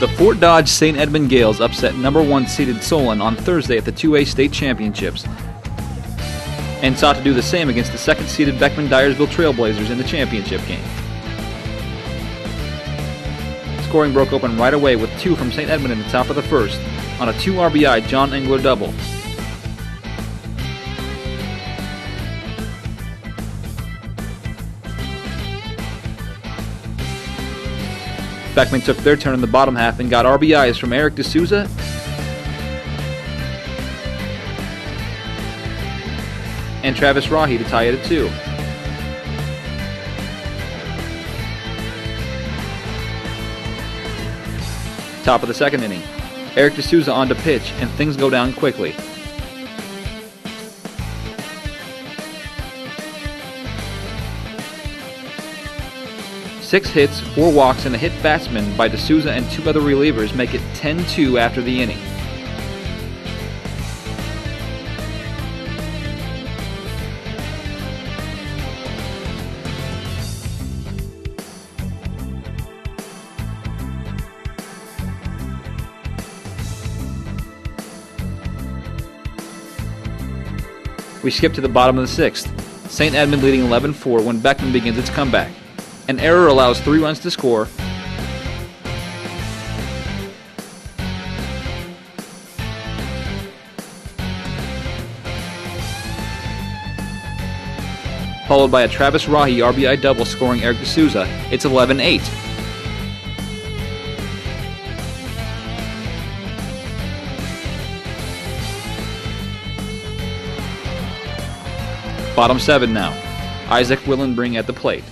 The Fort Dodge St. Edmond Gaels upset number one seeded Solon on Thursday at the 2A state championships and sought to do the same against the second seeded Beckman Dyersville Trailblazers in the championship game. Scoring broke open right away with two from St. Edmond in the top of the first on a 2 RBI John Engler double. Beckman took their turn in the bottom half and got RBIs from Eric D'Souza and Travis Rahi to tie it at two. Top of the second inning. Eric D'Souza on to pitch, and things go down quickly. Six hits, four walks, and a hit batsman by D'Souza and two other relievers make it 10 2 after the inning. We skip to the bottom of the sixth. St. Edmond leading 11 4 when Beckman begins its comeback. An error allows three runs to score. Followed by a Travis Rahi RBI double scoring Eric D'Souza. It's 11 8. Bottom seven now. Isaac Willenbring at the plate.